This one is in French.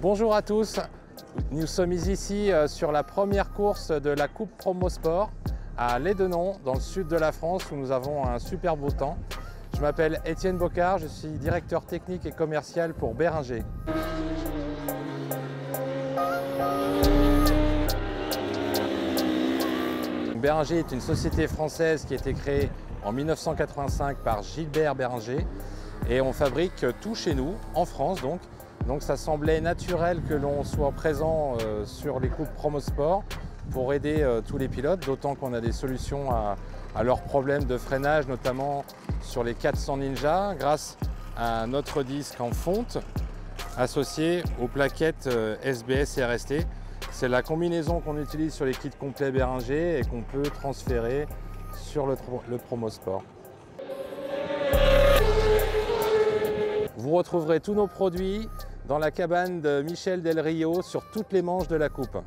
Bonjour à tous, nous sommes ici euh, sur la première course de la Coupe Promo Sport à Lédenon, dans le sud de la France, où nous avons un super beau temps. Je m'appelle Étienne Bocard, je suis directeur technique et commercial pour Béringer. Béringer est une société française qui a été créée en 1985 par Gilbert Béringer et on fabrique tout chez nous, en France donc. Donc ça semblait naturel que l'on soit présent euh, sur les coupes Promosport pour aider euh, tous les pilotes, d'autant qu'on a des solutions à, leurs problèmes de freinage, notamment sur les 400 Ninja, grâce à notre disque en fonte associé aux plaquettes SBS euh, et RST. C'est la combinaison qu'on utilise sur les kits complets Béringer et qu'on peut transférer sur le, le Promosport. Vous retrouverez tous nos produits dans la cabane de Michel Del Rio sur toutes les manches de la coupe.